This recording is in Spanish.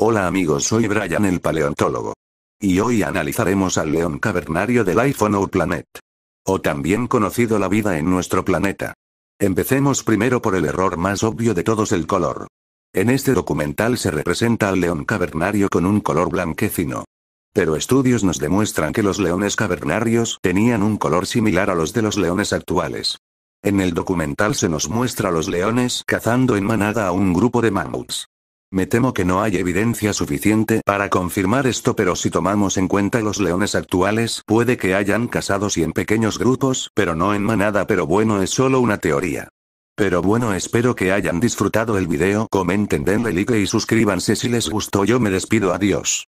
Hola amigos soy Brian el paleontólogo. Y hoy analizaremos al león cavernario del iPhone Our Planet. O también conocido la vida en nuestro planeta. Empecemos primero por el error más obvio de todos el color. En este documental se representa al león cavernario con un color blanquecino. Pero estudios nos demuestran que los leones cavernarios tenían un color similar a los de los leones actuales. En el documental se nos muestra a los leones cazando en manada a un grupo de mamuts. Me temo que no hay evidencia suficiente para confirmar esto, pero si tomamos en cuenta los leones actuales, puede que hayan cazado sí en pequeños grupos, pero no en manada, pero bueno, es solo una teoría. Pero bueno, espero que hayan disfrutado el video, comenten, denle like y suscríbanse si les gustó. Yo me despido, adiós.